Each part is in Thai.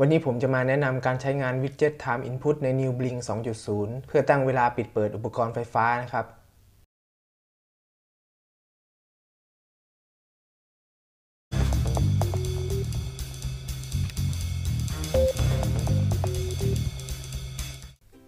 วันนี้ผมจะมาแนะนำการใช้งาน Widget Time Input ใน New Blynk 2.0 เพื่อตั้งเวลาปิดเปิดอุปกรณ์ไฟฟ้านะครับ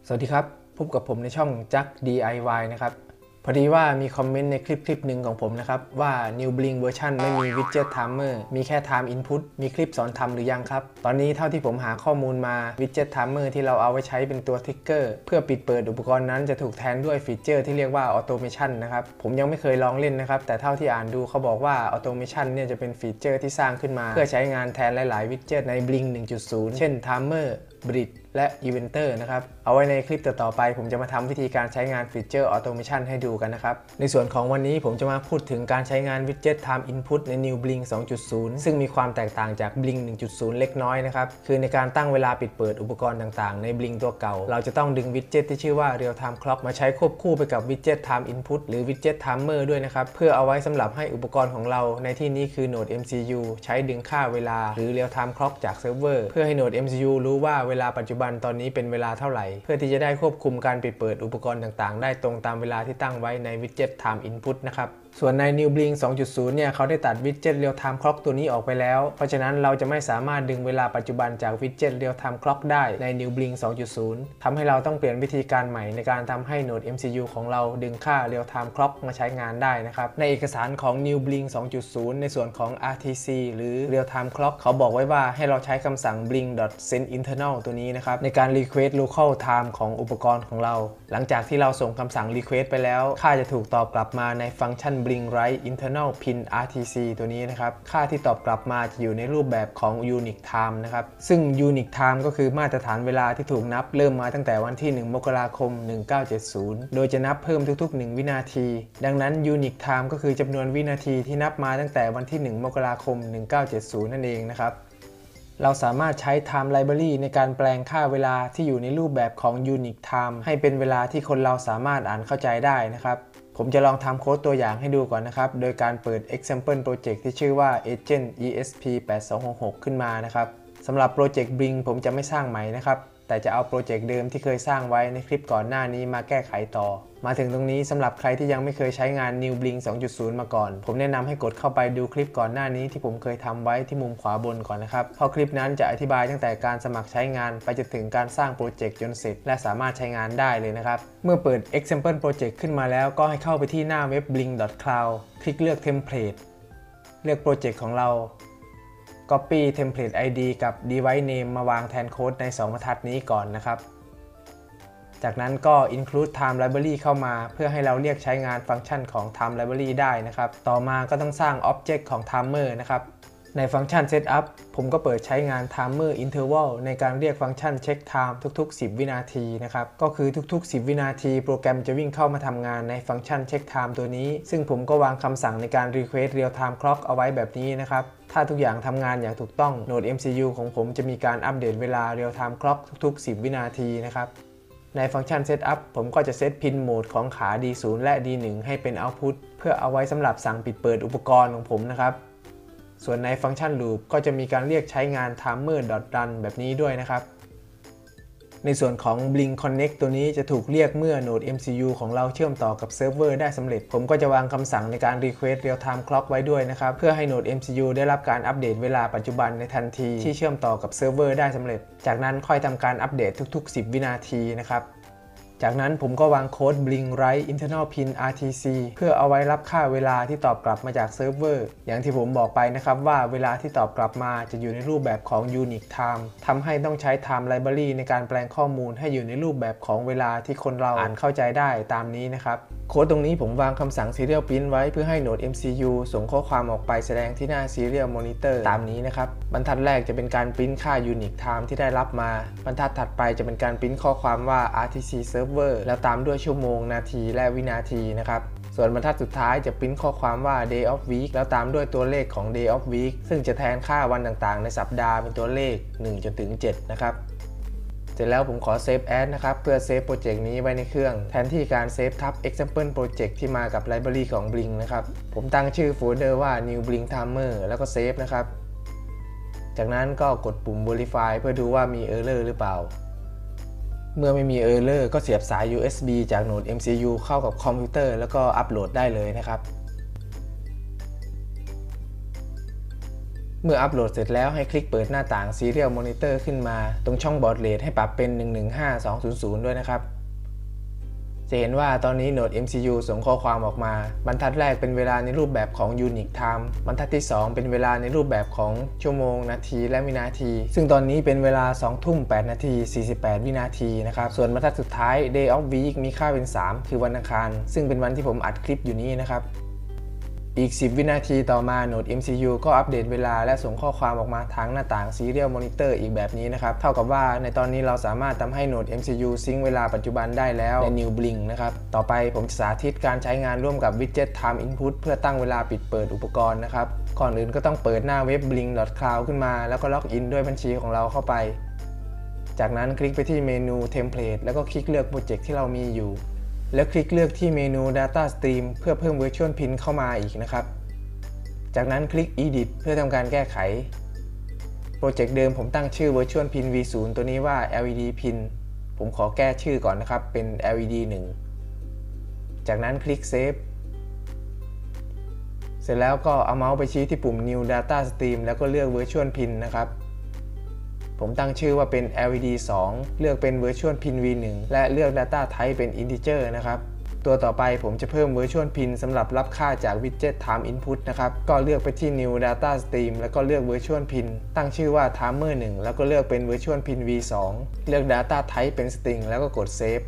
สวัสดีครับ พบกับผมในช่องจัก DIY นะครับ พอดีว่ามีคอมเมนต์ในคลิปคลิปหนึ่งของผมนะครับ ว่า New Blink เวอร์ชันไม่มี Widget Timer มีแค่ Time Input มีคลิปสอนทำหรือยังครับ ตอนนี้เท่าที่ผมหาข้อมูลมา Widget Timer ที่เราเอาไว้ใช้เป็นตัว trigger เพื่อปิดเปิดอุปกรณ์นั้นจะถูกแทนด้วยฟีเจอร์ที่เรียกว่า Automation นะครับ ผมยังไม่เคยลองเล่นนะครับ แต่เท่าที่อ่านดูเขาบอกว่า Automation เนี่ยจะเป็นฟีเจอร์ที่สร้างขึ้นมา เพื่อใช้งานแทนหลายๆ Widget ใน Blynk 1.0 เช่น Timer Bridge และ Eventor นะครับ เอาไว้ในคลิปต่อๆไป ผมจะมาทำวิธีการใช้งานฟีเจอร์ Automation ให้ดูกันนะครับ ในส่วนของวันนี้ผมจะมาพูดถึงการใช้งาน Widget Time Input ใน New Blynk 2.0 ซึ่งมีความแตกต่างจาก Blink 1.0 เล็กน้อยนะครับ คือในการตั้งเวลาปิดเปิดอุปกรณ์ต่างๆ ใน Blynk ตัวเก่า เราจะต้องดึง Widget ที่ชื่อว่า Real Time Clock มาใช้ควบคู่ไปกับ Widget Time Input หรือ Widget Timer ด้วยนะครับ เพื่อเอาไว้สำหรับให้อุปกรณ์ของเรา ในที่นี้คือ Node MCU ใช้ดึงค่าเวลา หรือ Real Time Clock จากเซิร์ฟเวอร์เพื่อให้ Node MCU รู้ว่าเวลาปัจจุบันตอนนี้เป็นเวลาเท่าไหร่ เพื่อที่จะได้ควบคุมการปิดเปิดอุปกรณ์ต่างๆ ได้ตรงตามเวลาที่ตั้งไว้ใน Widget Time Input นะครับส่วนใน New Blink 2.0 เนี่ยเขาได้ตัด Widget Real Time Clock ตัวนี้ออกไปแล้ว เพราะฉะนั้นเราจะไม่สามารถดึงเวลาปัจจุบันจาก Widget Real Time Clock ได้ใน New Blink 2.0ทำให้เราต้องเปลี่ยนวิธีการใหม่ในการทำให้ Node MCU ของเราดึงค่า Real Time Clock มาใช้งานได้นะครับ ในเอกสารของ New Blink 2.0 ในส่วนของ RTC หรือ Real Time Clock เขาบอกไว้ว่าให้เราใช้คำสั่ง blink.sendInternal ตัวนี้นะครับ ในการ request local time ของอุปกรณ์ของเรา หลังจากที่เราส่งคำสั่ง request ไปแล้ว ค่าจะถูกตอบกลับมาในฟังก์ชัน blink write internal pin RTC ตัวนี้นะครับ ค่าที่ตอบกลับมาจะอยู่ในรูปแบบของ unique time นะครับ ซึ่ง unique time ก็คือมาตรฐานเวลาที่ถูกนับเริ่มมาตั้งแต่วันที่ 1 มกราคม 1970 โดยจะนับเพิ่มทุก ๆ 1 วินาที ดังนั้น unique time ก็คือจำนวนวินาทีที่นับมาตั้งแต่วันที่ 1 มกราคม 1970 นั่นเองนะครับเราสามารถใช้ Time Library ในการแปลงค่าเวลาที่อยู่ในรูปแบบของ Unique Time ให้เป็นเวลาที่คนเราสามารถอ่านเข้าใจได้นะครับ ผมจะลองทำโค้ดตัวอย่างให้ดูก่อนนะครับ โดยการเปิด Example Project ที่ชื่อว่า Agent ESP 8266ขึ้นมานะครับสำหรับโปรเจกต์ Bring ผมจะไม่สร้างใหม่นะครับ แต่จะเอาโปรเจกต์เดิมที่เคยสร้างไว้ในคลิปก่อนหน้านี้มาแก้ไขต่อ มาถึงตรงนี้สำหรับใครที่ยังไม่เคยใช้งาน New Blink 2.0 มาก่อน ผมแนะนำให้กดเข้าไปดูคลิปก่อนหน้านี้ที่ผมเคยทำไว้ที่มุมขวาบนก่อนนะครับเพราะคลิปนั้นจะอธิบายตั้งแต่การสมัครใช้งานไปจนถึงการสร้างโปรเจกต์จนเสร็จ และสามารถใช้งานได้เลยนะครับเมื่อเปิด Example Project ขึ้นมาแล้วก็ให้เข้าไปที่หน้าเว็บ blink.cloud คลิกเลือก Template เลือกโปรเจกต์ของเรา Copy Template ID กับ Device Name มาวางแทนโค้ดใน 2 บรรทัดนี้ก่อนนะครับ จากนั้นก็ include time library เข้ามา เพื่อให้เราเรียกใช้งานฟังก์ชันของ time library ได้นะครับ ต่อมาก็ต้องสร้าง object ของ timer นะครับ ในฟังก์ชัน setup ผมก็เปิดใช้งาน timer interval ในการเรียกฟังก์ชัน check time ทุก ๆ 10 วินาทีนะครับ ก็คือทุก ๆ 10 วินาที โปรแกรมจะวิ่งเข้ามาทำงานในฟังก์ชัน check time ตัวนี้ ซึ่งผมก็วางคำสั่งในการ request real time clock เอาไว้แบบนี้นะครับ ถ้าทุกอย่างทำงานอย่างถูกต้อง Node MCU ของผมจะมีการอัปเดตเวลา real time clock ทุก ๆ 10 วินาทีนะครับในฟังก์ชัน Setup ผมก็จะเซต pin mode ของขา D0 และ D1 ให้เป็น Output เพื่อเอาไว้สำหรับสั่งปิดเปิดอุปกรณ์ของผมนะครับ ส่วนในฟังก์ชัน Loop ก็จะมีการเรียกใช้งาน timer.run แบบนี้ด้วยนะครับ ในส่วนของ Blynk Connect ตัวนี้จะถูกเรียกเมื่อ Node MCU ของเราเชื่อมต่อกับเซิร์ฟเวอร์ได้สำเร็จ ผมก็จะวางคำสั่งในการ Request Real Time Clock ไว้ด้วยนะครับ เพื่อให้ Node MCU ได้รับการอัปเดตเวลาปัจจุบันในทันทีที่เชื่อมต่อกับเซิร์ฟเวอร์ได้สำเร็จ จากนั้นค่อยทำการอัปเดตทุก ๆ 10 วินาทีนะครับ จากนั้นผมก็วางโค้ด Blynk write internal pin RTC เพื่อเอาไว้รับค่าเวลาที่ตอบกลับมาจากเซิร์ฟเวอร์ อย่างที่ผมบอกไปนะครับว่าเวลาที่ตอบกลับมาจะอยู่ในรูปแบบของ unique time ทำให้ต้องใช้ time library ในการแปลงข้อมูลให้อยู่ในรูปแบบของเวลาที่คนเราอ่านเข้าใจได้ตามนี้นะครับ โค้ดตรงนี้ผมวางคำสั่ง serial print ไว้เพื่อให้ Node MCU ส่งข้อความออกไปแสดงที่หน้า serial monitor ตามนี้นะครับ บรรทัดแรกจะเป็นการปริ้นค่า unique time ที่ได้รับมา บรรทัดถัดไปจะเป็นการปริ้นข้อความว่า RTC server แล้วตามด้วยชั่วโมง นาที และวินาทีนะครับส่วนบรรทัดสุดท้ายจะปริ้นข้อความว่า day of week แล้วตามด้วยตัวเลขของ day of week ซึ่งจะแทนค่าวันต่างๆ ในสัปดาห์เป็นตัวเลข 1 จนถึง 7 นะครับ เสร็จแล้วผมขอ Save As นะครับ เพื่อเซฟโปรเจกต์นี้ไว้ในเครื่อง แทนที่การเซฟทับ example project ที่มากับไลบรารีของ Blynk นะครับ ผมตั้งชื่อโฟลเดอร์ว่า new Blynk timer แล้วก็เซฟนะครับ จากนั้นก็กดปุ่ม Verify เพื่อดูว่ามี Error หรือเปล่า เมื่อไม่มี Error ก็เสียบสาย USB จากโหนด MCU เข้ากับคอมพิวเตอร์แล้วก็อัปโหลดได้เลยนะครับ เมื่ออัปโหลดเสร็จแล้วให้คลิกเปิดหน้าต่าง Serial Monitor ขึ้นมา ตรงช่อง baud rate ให้ปรับเป็น 115200 ด้วยนะครับ จะเห็นว่าตอนนี้โหนด MCU ส่งข้อความออกมา บรรทัดแรกเป็นเวลาในรูปแบบของ Unix Time บรรทัดที่ 2 เป็นเวลาในรูปแบบของชั่วโมง นาที และวินาที ซึ่งตอนนี้เป็นเวลา 2 ทุ่ม 8 นาที 48 วินาทีนะครับ ส่วนบรรทัดสุดท้าย Day of Week มีค่าเป็น 3 คือวันอังคาร ซึ่งเป็นวันที่ผมอัดคลิปอยู่นี้นะครับ อีก 10 วินาทีต่อมาโหนด MCU ก็อัปเดตเวลาและส่งข้อความออกมาทางหน้าต่าง Serial Monitor อีกแบบนี้นะครับ เท่ากับว่าในตอนนี้เราสามารถทำให้โหนด MCU ซิงเวลาปัจจุบันได้แล้วใน New Blink นะครับ ต่อไปผมจะสาธิตการใช้งานร่วมกับ Widget Time Input เพื่อตั้งเวลาปิดเปิดอุปกรณ์นะครับ ก่อนอื่นก็ต้องเปิดหน้าเว็บ blynk.cloud ขึ้นมา แล้วก็ล็อกอินด้วยบัญชีของเราเข้าไป จากนั้นคลิกไปที่เมนู Template แล้วก็คลิกเลือกโปรเจกต์ที่เรามีอยู่ แล้วคลิกเลือกที่เมนู Data Stream เพื่อเพิ่ม Virtual Pin เข้ามาอีกนะครับ จากนั้นคลิก Edit เพื่อทำการแก้ไข โปรเจกต์เดิมผมตั้งชื่อ Virtual Pin V0 ตัวนี้ว่า LED Pin ผมขอแก้ชื่อก่อนนะครับเป็น LED 1 จากนั้นคลิก Save เสร็จแล้วก็เอาเมาส์ไปชี้ที่ปุ่ม New Data Stream แล้วก็เลือก Virtual Pin นะครับ ผมตั้งชื่อว่าเป็น LED 2 เลือกเป็น Virtual Pin V1 และเลือก Data Type เป็น Integer นะครับ ตัวต่อไปผมจะเพิ่ม Virtual Pin สำหรับรับค่าจาก Widget Time Input นะครับ ก็เลือกไปที่ New Data Stream แล้วก็เลือก Virtual Pin ตั้งชื่อว่า Timer 1 แล้วก็เลือกเป็น Virtual Pin V2 เลือก Data Type เป็น String แล้วก็กด Save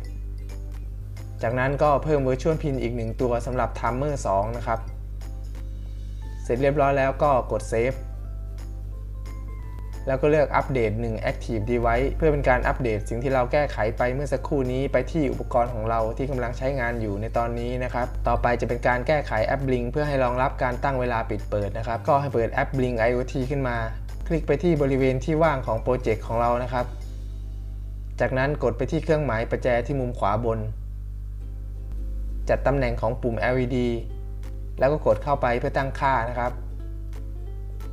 จากนั้นก็เพิ่ม Virtual Pin อีก 1 ตัวสำหรับ Timer 2 นะครับ เสร็จเรียบร้อยแล้วก็กด Save แล้วก็เลือกอัปเดต1 Active Device เพื่อเป็นการอัปเดตสิ่งที่เราแก้ไขไปเมื่อสักครู่นี้ไปที่อุปกรณ์ของเราที่กำลังใช้งานอยู่ในตอนนี้นะครับ ต่อไปจะเป็นการแก้ไขแอป Blink เพื่อให้รองรับการตั้งเวลาปิดเปิดนะครับ ก็ให้เปิดแอป Blink IoT ขึ้นมา คลิกไปที่บริเวณที่ว่างของโปรเจกต์ของเรานะครับ จากนั้นกดไปที่เครื่องหมายประแจที่มุมขวาบน จัดตำแหน่งของปุ่ม LED แล้วก็กดเข้าไปเพื่อตั้งค่านะครับ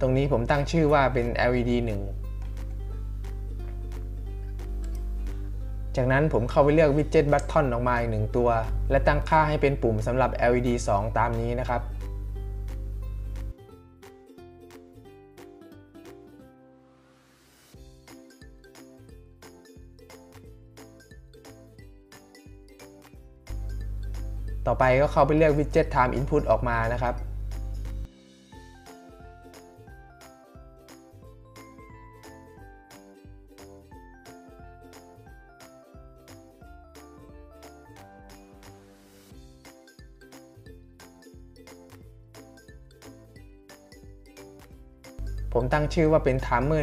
ตรงนี้ผมตั้งชื่อว่าเป็น LED 1 จากนั้นผมเข้าไปเลือก Widget Button ออกมาอีกหนึ่งตัว และตั้งค่าให้เป็นปุ่มสำหรับ LED 2 ตามนี้นะครับต่อไปก็เข้าไปเลือก Widget Time Input ออกมานะครับ ผมตั้งชื่อว่าเป็น Timer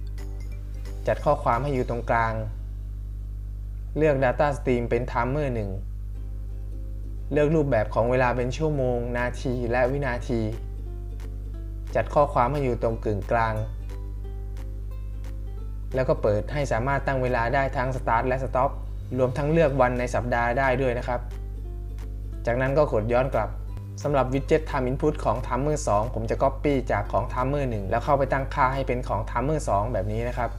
1 จัดข้อความให้อยู่ตรงกลาง เลือก Data Stream เป็น Timer 1 เลือกรูปแบบของเวลาเป็นชั่วโมง นาที และวินาที จัดข้อความให้อยู่ตรงกึ่งกลาง แล้วก็เปิดให้สามารถตั้งเวลาได้ทั้ง Start และ Stop รวมทั้งเลือกวันในสัปดาห์ได้ด้วยนะครับ จากนั้นก็กดย้อนกลับ สำหรับ Widget Time Input ของ Timer 2 ผมจะ Copy จากของ Timer 1 แล้วเข้าไปตั้งค่าให้เป็นของ Timer 2 แบบนี้นะครับ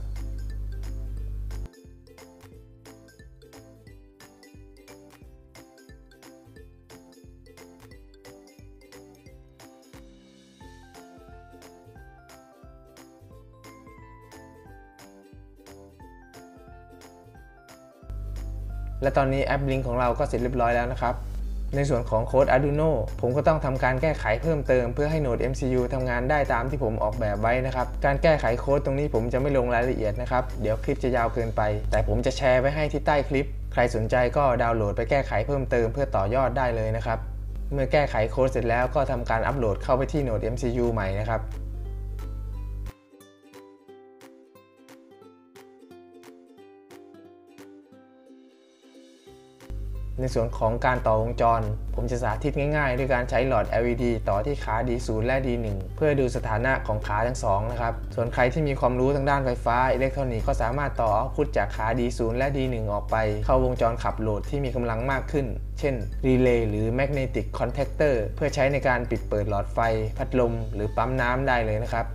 และตอนนี้แอป Blink ของเราก็เสร็จเรียบร้อยแล้วนะครับ ในส่วนของโค้ด Arduino ผมก็ต้องทำการแก้ไขเพิ่มเติมเพื่อให้โหนด MCU ทำงานได้ตามที่ผมออกแบบไว้นะครับ การแก้ไขโค้ดตรงนี้ผมจะไม่ลงรายละเอียดนะครับ เดี๋ยวคลิปจะยาวเกินไป แต่ผมจะแชร์ไว้ให้ที่ใต้คลิป ใครสนใจก็ดาวน์โหลดไปแก้ไขเพิ่มเติมเพื่อต่อยอดได้เลยนะครับ เมื่อแก้ไขโค้ดเสร็จแล้วก็ทำการอัปโหลดเข้าไปที่โหนด MCU ใหม่นะครับ ในส่วนของการต่อวงจร ผมจะสาธิตง่ายๆ ด้วยการใช้หลอด LED ต่อที่ขา D0 และ D1 เพื่อดูสถานะของขาทั้งสองนะครับ ส่วนใครที่มีความรู้ทางด้านไฟฟ้าอิเล็กทรอนิกส์ก็สามารถต่อ output จากขา D0 และ D1 ออกไป เข้าวงจรขับโหลดที่มีกำลังมากขึ้น เช่นรีเลย์หรือ Magnetic Contactor เพื่อใช้ในการปิดเปิดหลอดไฟ พัดลม หรือปั๊มน้ำได้เลยนะครับ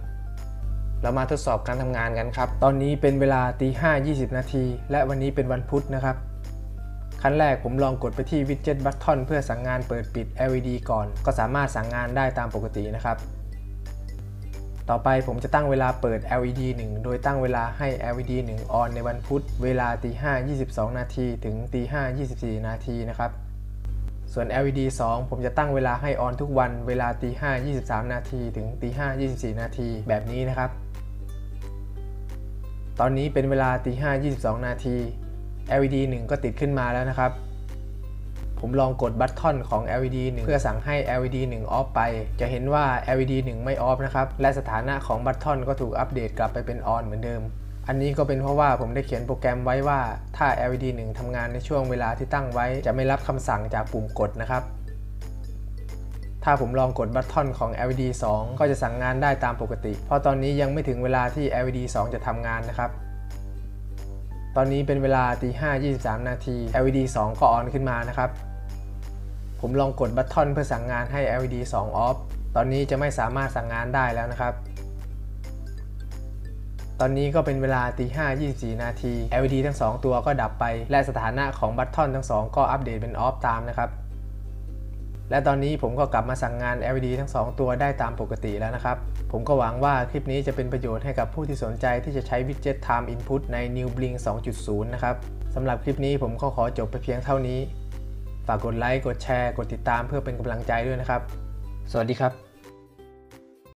เรามาทดสอบการทำงานกันครับ ตอนนี้เป็นเวลาตีห้ายี่สิบนาที และวันนี้เป็นวันพุธนะครับ ขั้นแรกผมลองกดไปที่วิดเจ็ตบัตทอนเพื่อสั่งงานเปิดปิด LED ก่อน ก็สามารถสั่งงานได้ตามปกตินะครับ ต่อไปผมจะตั้งเวลาเปิด LED 1 โดยตั้งเวลาให้ LED 1ออนในวันพุธ เวลาตี5 22 นาทีถึงตี5 24 นาทีนะครับส่วน LED 2 ผมจะตั้งเวลาให้ออนทุกวัน เวลาตี5 23 นาทีถึงตี5 24 นาทีแบบนี้นะครับ ตอนนี้เป็นเวลาตี5 22 นาที LED 1 ก็ติดขึ้นมาแล้วนะครับ ผมลองกดบัตทอนของ LED 1 เพื่อสั่งให้ LED 1ออฟไป จะเห็นว่า LED 1 ไม่ออฟนะครับ และสถานะของบัตทอนก็ถูกอัปเดตกลับไปเป็นออนเหมือนเดิม อันนี้ก็เป็นเพราะว่าผมได้เขียนโปรแกรมไว้ว่าถ้า LED 1ทำงานในช่วงเวลาที่ตั้งไว้ จะไม่รับคำสั่งจากปุ่มกดนะครับถ้าผมลองกดบัตทอนของ LED 2 ก็จะสั่งงานได้ตามปกติ เพราะตอนนี้ยังไม่ถึงเวลาที่ LED 2 จะทำงานนะครับ ตอนนี้เป็นเวลาตี5 23นาที LED 2 ก็ออนขึ้นมานะครับ ผมลองกดบัตทอนเพื่อสั่งงานให้ LED 2 off ตอนนี้จะไม่สามารถสั่งงานได้แล้วนะครับ ตอนนี้ก็เป็นเวลาตี5 24นาที LED ทั้ง 2 ตัวก็ดับไป และสถานะของบัตทอนทั้ง 2 ก็อัปเดตเป็น off ตามนะครับ และตอนนี้ผมก็กลับมาสั่งงาน LED ทั้ง 2 ตัวได้ตามปกติแล้วนะครับ ผมก็หวังว่าคลิปนี้จะเป็นประโยชน์ให้กับผู้ที่สนใจที่จะใช้ Widget Time Input ใน New Blink 2.0 นะครับสำหรับคลิปนี้ผมก็ขอจบไปเพียงเท่านี้ ฝากกดไลค์ กดแชร์ กดติดตามเพื่อเป็นกำลังใจด้วยนะครับ สวัสดีครับ